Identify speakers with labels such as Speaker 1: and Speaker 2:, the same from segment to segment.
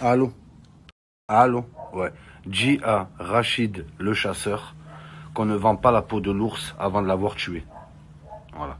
Speaker 1: Allô Allô Ouais. Dis à Rachid, le chasseur, qu'on ne vend pas la peau de l'ours avant de l'avoir tué. Voilà.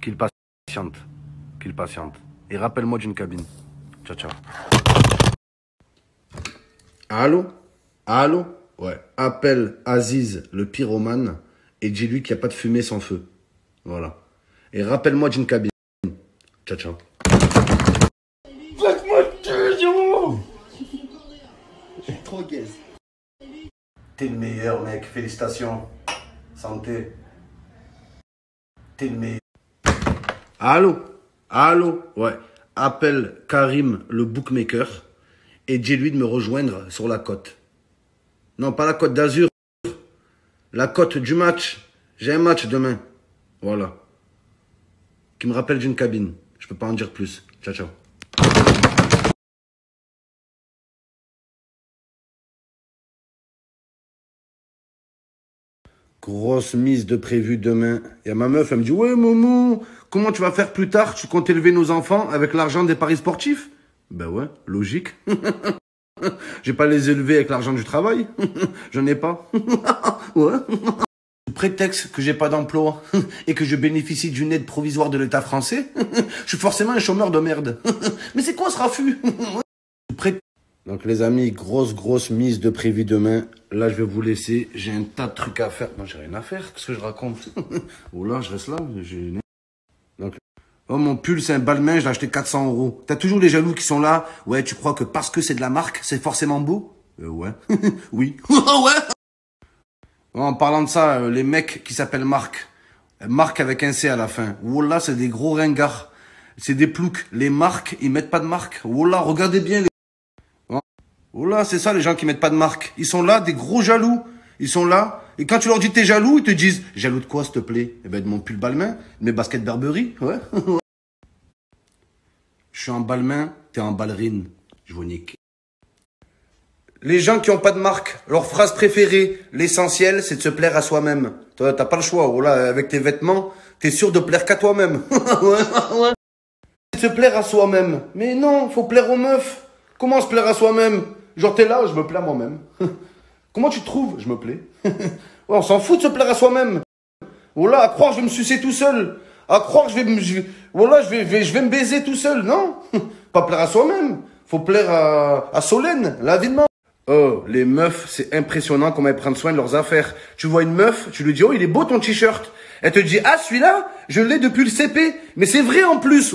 Speaker 1: Qu'il patiente. Qu'il patiente. Et rappelle-moi d'une cabine. Ciao, ciao. Allô Allô Ouais. Appelle Aziz, le pyromane, et dis-lui qu'il n'y a pas de fumée sans feu. Voilà. Et rappelle-moi d'une cabine. Ciao, ciao. T'es le meilleur, mec. Félicitations. Santé. T'es le meilleur. Allô? Allô? Ouais. Appelle Karim, le bookmaker, et dis-lui de me rejoindre sur la côte. Non, pas la côte d'Azur. La côte du match. J'ai un match demain. Voilà. Qui me rappelle d'une cabine. Je peux pas en dire plus. Ciao, ciao. Grosse mise de prévu demain. Il y a ma meuf, elle me dit Ouais, Momo, comment tu vas faire plus tard? Tu comptes élever nos enfants avec l'argent des paris sportifs? Ben ouais, logique. J'ai pas les élever avec l'argent du travail. J'en ai pas. ouais. Prétexte que j'ai pas d'emploi et que je bénéficie d'une aide provisoire de l'État français, je suis forcément un chômeur de merde. Mais c'est quoi ce raffut? Donc les amis, grosse grosse mise de prévu demain. Là, je vais vous laisser. J'ai un tas de trucs à faire. Non, j'ai rien à faire. Qu'est-ce que je raconte? Oh là, je reste là. Oh mon pull, c'est un balmain. Je l'ai acheté 400 euros. T'as toujours les jaloux qui sont là. Ouais, tu crois que parce que c'est de la marque, c'est forcément beau? Euh, Ouais. oui. ouais. En parlant de ça, euh, les mecs qui s'appellent Marc, Marc avec un C à la fin. Wallah, c'est des gros ringards. C'est des ploucs. Les marques, ils mettent pas de marque. Wallah, regardez bien les Oh là, c'est ça les gens qui mettent pas de marque. Ils sont là, des gros jaloux. Ils sont là. Et quand tu leur dis t'es jaloux, ils te disent jaloux de quoi s'il te plaît? Eh ben de mon pull balmain, de mes baskets Burberry, ouais. Je suis en balmain, t'es en ballerine. Je vous nique. Les gens qui ont pas de marque, leur phrase préférée, l'essentiel, c'est de se plaire à soi-même. Toi, t'as pas le choix. Oh là, avec tes vêtements, t'es sûr de plaire qu'à toi-même. Se plaire à soi-même. Mais non, faut plaire aux meufs. Comment se plaire à soi-même? Genre, t'es là, je me plais à moi-même. Comment tu te trouves? Je me plais. ouais, on s'en fout de se plaire à soi-même. Voilà, à croire je vais me sucer tout seul. À croire je vais me, je voilà, je vais, je vais- me baiser tout seul. Non. Pas plaire à soi-même. Faut plaire à, à Solène, la vie de ma... Oh, les meufs, c'est impressionnant comment elles prennent soin de leurs affaires. Tu vois une meuf, tu lui dis, oh, il est beau ton t-shirt. Elle te dit, ah, celui-là, je l'ai depuis le CP. Mais c'est vrai en plus.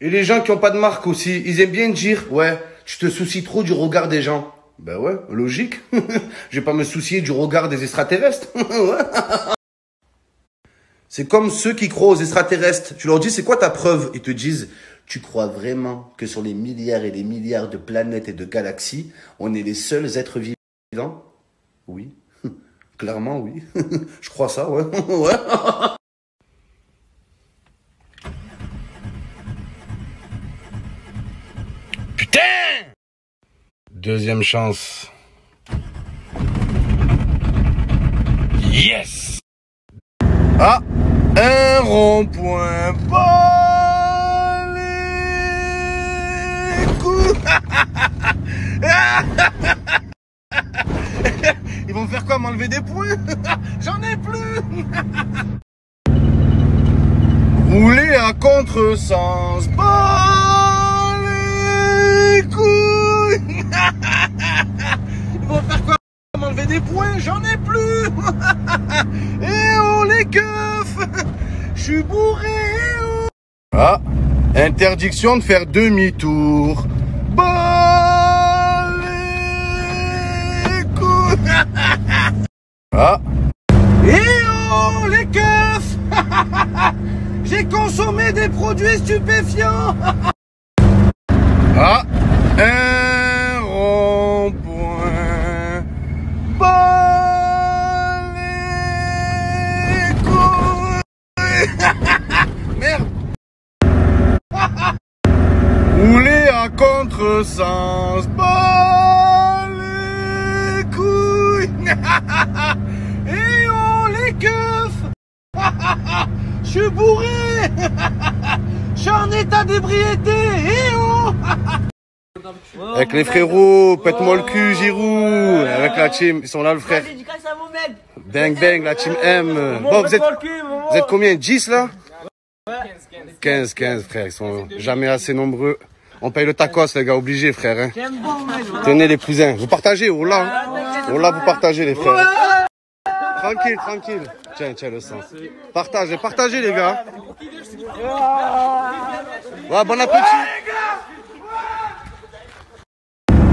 Speaker 1: Et les gens qui ont pas de marque aussi, ils aiment bien dire, ouais, tu te soucies trop du regard des gens. Ben ouais, logique. Je vais pas me soucier du regard des extraterrestres. C'est comme ceux qui croient aux extraterrestres. Tu leur dis, c'est quoi ta preuve? Ils te disent, tu crois vraiment que sur les milliards et les milliards de planètes et de galaxies, on est les seuls êtres vivants? Oui. Clairement, oui. Je crois ça, ouais. Deuxième chance. Yes! Ah Un rond-point. Ils vont faire quoi M'enlever des points? J'en ai plus. Rouler à contresens. Pas les Ils vont faire quoi M'enlever des points J'en ai plus Et oh les keufs Je suis bourré eh oh. Ah Interdiction de faire demi-tour couilles Ah Et oh les keufs J'ai consommé des produits stupéfiants Ah Un rond-point Bas les couilles Merde Rouler à contresens Bas les couilles Et oh les keufs Oh Avec les frérots, pète-moi le cul, Giroud. Avec la team, ils sont là, le frère. Bang bang, la team M. Bon, vous êtes, vous êtes combien? 10 là? 15, 15 frère, ils sont jamais assez nombreux. On paye le tacos les gars, obligé frère. Hein. Tenez les cousins, vous partagez, oh là. Oh là, vous partagez les frères. Tranquille, tranquille. Tiens, tiens le sang. Partagez, partagez les gars. Ouais, bon appétit.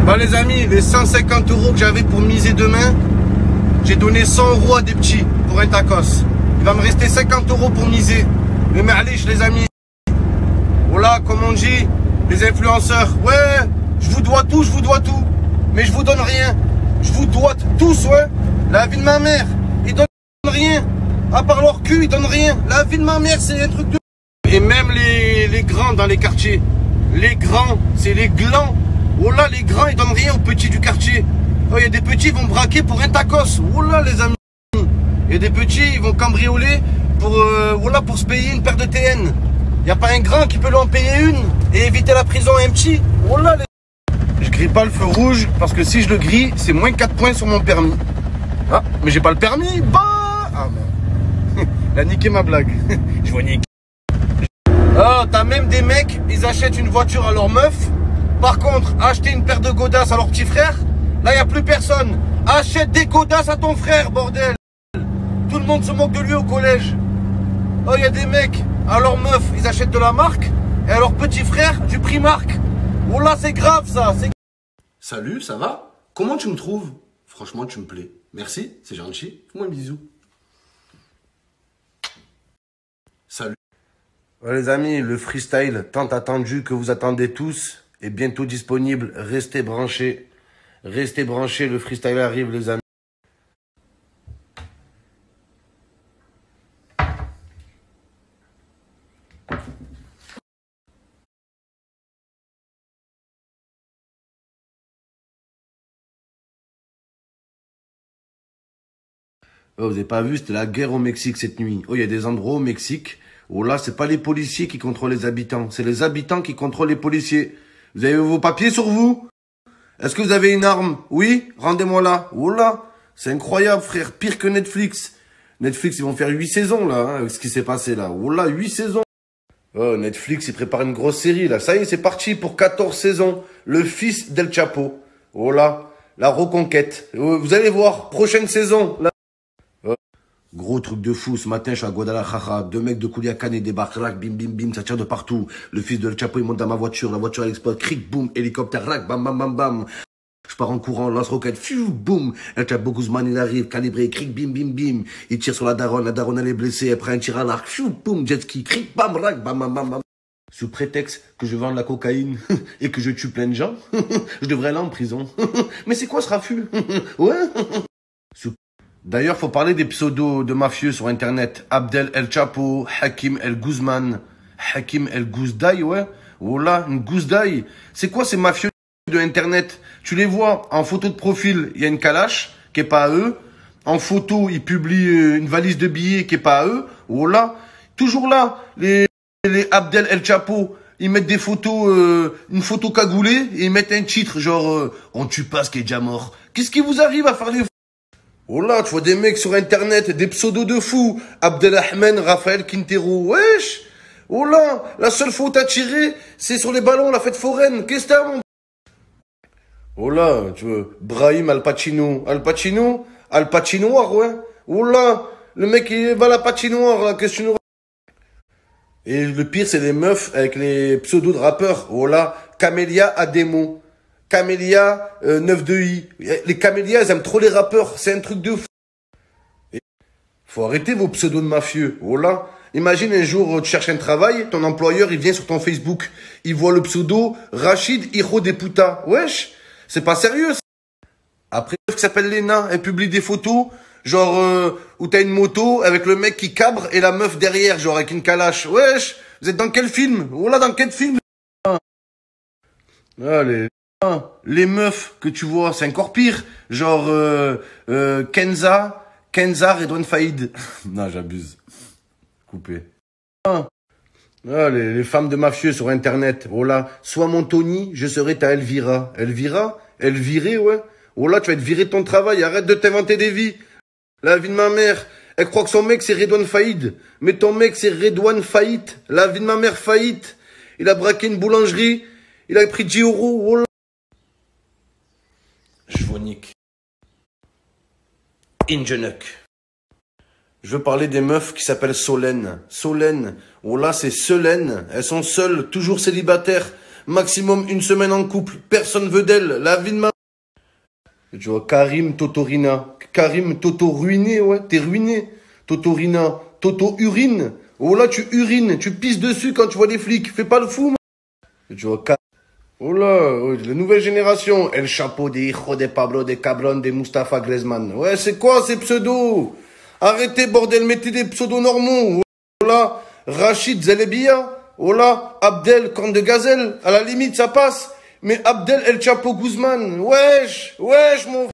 Speaker 1: Bah les amis, les 150 euros que j'avais pour miser demain, j'ai donné 100 euros à des petits pour un tacos. Il va me rester 50 euros pour miser. Mais ma'alish les amis. Voilà, comme on dit, les influenceurs. Ouais, je vous dois tout, je vous dois tout. Mais je vous donne rien. Je vous dois tous, ouais. La vie de ma mère, ils donnent rien. À part leur cul, ils donnent rien. La vie de ma mère, c'est un truc de... Et même les, les grands dans les quartiers. Les grands, c'est les glands. Oh là, les grands, ils donnent rien aux petits du quartier. Oh, il y a des petits, ils vont braquer pour un tacos. Oh là, les amis. Il y des petits, ils vont cambrioler pour, euh, voilà, pour se payer une paire de TN. Il n'y a pas un grand qui peut lui en payer une et éviter la prison à un petit. Oh là, les... Je grille pas le feu rouge parce que si je le grille, c'est moins 4 points sur mon permis. Ah, mais j'ai pas le permis. Bah Ah a niqué ma blague. je vois niquer. Oh, t'as même des mecs, ils achètent une voiture à leur meuf. Par contre, acheter une paire de godasses à leur petit frère, là, il n'y a plus personne. Achète des godasses à ton frère, bordel. Tout le monde se moque de lui au collège. Oh, il y a des mecs, à leur meuf, ils achètent de la marque, et à leur petit frère, du Primark. Oh là, c'est grave ça. Salut, ça va? Comment tu me trouves? Franchement, tu me plais. Merci, c'est gentil. Fais-moi un bisou. Salut. Les amis, le freestyle tant attendu que vous attendez tous est bientôt disponible. Restez branchés. Restez branchés, le freestyle arrive, les amis. Vous avez pas vu, c'était la guerre au Mexique cette nuit. Oh, il y a des endroits au Mexique où là, c'est pas les policiers qui contrôlent les habitants, c'est les habitants qui contrôlent les policiers. Vous avez vos papiers sur vous? Est-ce que vous avez une arme? Oui? Rendez-moi là. Oh là, c'est incroyable, frère, pire que Netflix. Netflix, ils vont faire huit saisons là, hein, avec ce qui s'est passé là. Oh là, huit saisons. Oh, Netflix, il prépare une grosse série là. Ça y est, c'est parti pour 14 saisons. Le fils d'El Chapo. Oh là, la reconquête. Oh, Vous allez voir, prochaine saison. Gros truc de fou, ce matin je suis à Guadalajara, deux mecs de Culiacan débarquent, rac, bim bim bim, ça tire de partout. Le fils de El Chapo il monte dans ma voiture, la voiture elle explose, cric, boum, hélicoptère, rac, bam bam bam bam. Je pars en courant, lance-roquette, fiou, boum. El Chapo Guzman il arrive, calibré, cric, bim bim bim. Il tire sur la daronne, la daronne elle est blessée, elle prend un tir à l'arc, fiou, boum, jet ski, cric, bam, rac, bam bam bam bam. Sous prétexte que je vends de la cocaïne et que je tue plein de gens, je devrais aller en prison. Mais c'est quoi ce raffut? Ouais? D'ailleurs, faut parler des pseudos de mafieux sur Internet. Abdel El Chapo, Hakim El Guzman, Hakim El Gouzdai, ouais. Oh là, une Gouzdai. C'est quoi ces mafieux de Internet? Tu les vois en photo de profil, il y a une calache qui est pas à eux. En photo, ils publient euh, une valise de billets qui est pas à eux. Oh là, toujours là, les, les Abdel El Chapo. Ils mettent des photos, euh, une photo cagoulée et ils mettent un titre genre euh, on tue pas ce qui est déjà mort. Qu'est-ce qui vous arrive à faire les Oh là, tu vois des mecs sur internet, des pseudos de fous. Abdelrahman, Raphaël Quintero, wesh Oh là, la seule faute à tirer, c'est sur les ballons, la fête foraine. Qu'est-ce que t'as, mon... Oh là, tu vois, Brahim Al Pacino. Al Pacino? Al Pacinoir, ouais. Oh le mec, il va la patinoire, là, qu'est-ce que tu nous... Et le pire, c'est les meufs avec les pseudos de rappeurs. Oh là, Camélia Ademo. Camélia euh, 92i. Les Camélias, elles aiment trop les rappeurs. C'est un truc de fou. Faut arrêter vos pseudos de mafieux. Oh là. Imagine un jour, tu cherches un travail, ton employeur, il vient sur ton Facebook. Il voit le pseudo Rachid Hijo de Puta. Wesh, c'est pas sérieux. ça. Après, qui s'appelle Lena, elle publie des photos, genre, euh, où t'as une moto avec le mec qui cabre et la meuf derrière, genre avec une calache. Wesh, vous êtes dans quel film? Oh là, dans quel film? Allez. Les meufs que tu vois, c'est encore pire. Genre euh, euh, Kenza, Kenza Redouane Faïd. non, j'abuse. Coupé. Ah, les, femmes de mafieux sur Internet. Oh là, sois mon Tony, je serai ta Elvira. Elvira? Elviré, ouais. Oh là, tu vas être viré de ton travail. Arrête de t'inventer des vies. La vie de ma mère. Elle croit que son mec, c'est Redouane Faïd. Mais ton mec, c'est Redouane Faïd. La vie de ma mère, faillite. Il a braqué une boulangerie. Il a pris 10 euros. Oh. Jvonik. Ingenuck. Je veux parler des meufs qui s'appellent Solène. Solène. Oh là, c'est Solène. Elles sont seules, toujours célibataires. Maximum une semaine en couple. Personne veut d'elles. La vie de ma... Tu vois, Karim Totorina. Karim Toto ruiné, ouais. T'es ruiné. Totorina. Toto urine. Oh là, tu urines. Tu pisses dessus quand tu vois des flics. Fais pas le fou, Ka- Oh là, ouais, la nouvelle génération. El Chapo, des Hijo, des Pablo, des Cabron, des Mustafa Griezmann. Ouais, c'est quoi ces pseudos? Arrêtez, bordel, mettez des pseudos normaux. Oh là, Rachid Zelebia. Oh là, Abdel Gazelle. À la limite, ça passe. Mais Abdel El Chapo Guzman. Wesh, wesh, mon...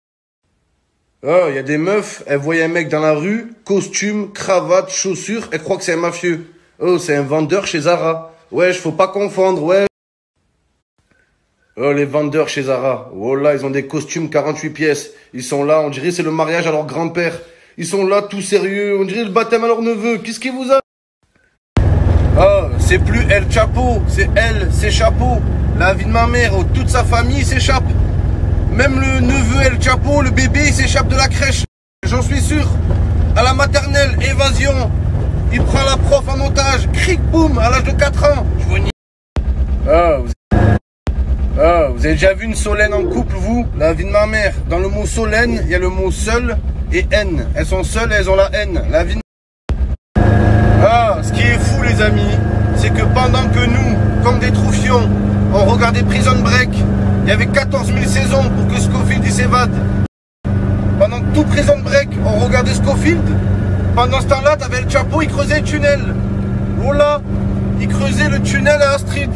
Speaker 1: Oh, il y a des meufs, elles voient un mec dans la rue, costume, cravate, chaussures, elles croient que c'est un mafieux. Oh, c'est un vendeur chez Zara. Wesh, faut pas confondre, ouais. Oh, les vendeurs chez Zara. Oh là, ils ont des costumes 48 pièces. Ils sont là, on dirait c'est le mariage à leur grand-père. Ils sont là, tout sérieux. On dirait le baptême à leur neveu. Qu'est-ce qui vous a... Oh, c'est plus El Chapo, c'est elle, c'est Chapeau. La vie de ma mère, oh, toute sa famille s'échappe. Même le neveu El Chapo, le bébé, il s'échappe de la crèche. J'en suis sûr. À la maternelle, évasion. Il prend la prof en otage. Cric, boum, à l'âge de 4 ans. Je vous. Ah, vous ah, vous avez déjà vu une Solène en couple, vous? La vie de ma mère. Dans le mot Solène, il y a le mot seul et haine. Elles sont seules et elles ont la haine. La vie de... Ah, ce qui est fou, les amis, c'est que pendant que nous, comme des troufions, on regardait Prison Break, il y avait 14 000 saisons pour que Scofield s'évade. Pendant tout Prison Break, on regardait Scofield. Pendant ce temps-là, t'avais le Chapeau, il creusait le tunnel. Oh là, il creusait le tunnel à Astrid.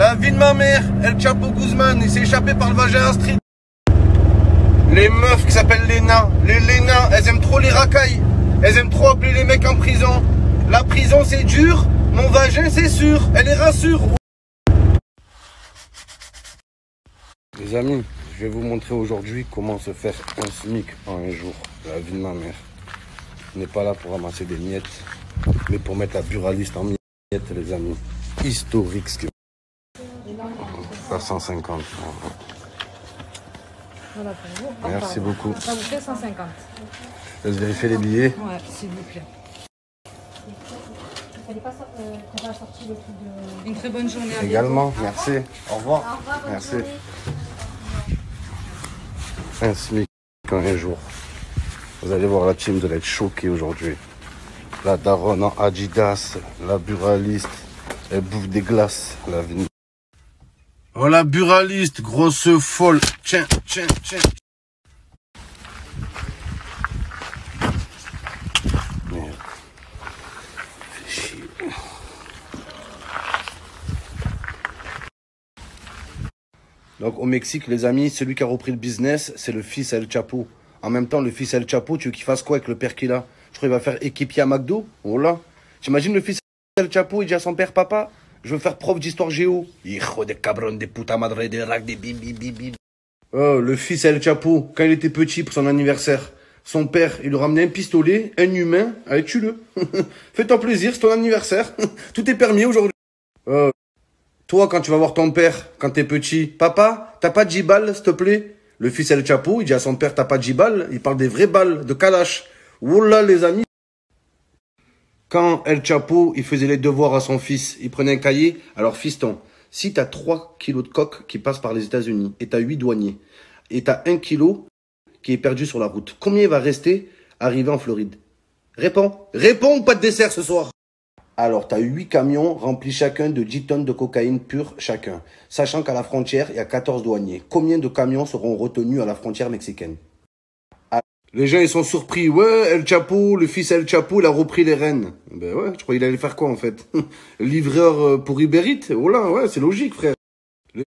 Speaker 1: La vie de ma mère, El Chapo Guzman, il s'est échappé par le vagin Astrid. Les meufs qui s'appellent Lena, les Lena, elles aiment trop les racailles. Elles aiment trop appeler les mecs en prison. La prison c'est dur, mon vagin c'est sûr, elle est rassure. Les amis, je vais vous montrer aujourd'hui comment se faire un SMIC en un jour. La vie de ma mère. N'ai pas là pour ramasser des miettes, mais pour mettre la buraliste en miettes, les amis. Historique ce que à 150.
Speaker 2: Voilà pour vous.
Speaker 1: Merci beaucoup.
Speaker 2: Ça vous fait 150.
Speaker 1: Laisse vérifier les billets.
Speaker 2: Ouais, s'il vous plaît. Une très bonne journée à
Speaker 1: Également, merci. Au revoir. Merci. Un SMIC en un jour. Vous allez voir la team de l'être choquée aujourd'hui. La daronne en Adidas, la buraliste, elle bouffe des glaces, la vie. Oh la buraliste, grosse folle. Tiens, tiens, tiens. Merde. Donc au Mexique, les amis, celui qui a repris le business, c'est le fils El Chapo. En même temps, le fils El Chapo, tu veux qu'il fasse quoi avec le père qu'il a? Je crois qu'il va faire équipier à McDo? Oh là T'imagines le fils El Chapo, il dit à son père, papa, je veux faire prof d'histoire géo. Hijo de cabron, de puta madre, de. Oh, le fils El Chapo, quand il était petit pour son anniversaire, son père, il lui ramenait un pistolet, un humain, allez, tue-le. Fais-toi plaisir, c'est ton anniversaire. Tout est permis aujourd'hui. Oh, toi, quand tu vas voir ton père, quand t'es petit, papa, t'as pas de 10 balles, s'il te plaît? Le fils El Chapo, il dit à son père, t'as pas de 10 balles Il parle des vraies balles, de Kalash. Wallah, les amis. Quand El Chapo, il faisait les devoirs à son fils, il prenait un cahier. Alors, fiston, si t'as 3 kilos de coke qui passent par les États-Unis, et t'as 8 douaniers, et t'as 1 kilo qui est perdu sur la route, combien il va rester arrivé en Floride? Réponds. Réponds ou pas de dessert ce soir? Alors, tu as 8 camions remplis chacun de 10 tonnes de cocaïne pure chacun, sachant qu'à la frontière, il y a 14 douaniers. Combien de camions seront retenus à la frontière mexicaine? Les gens, ils sont surpris. Ouais, El Chapo, le fils El Chapo, il a repris les rênes. Ben ouais, je crois qu'il allait faire quoi en fait? Livreur euh, pour Eats? Oh là, ouais, c'est logique, frère.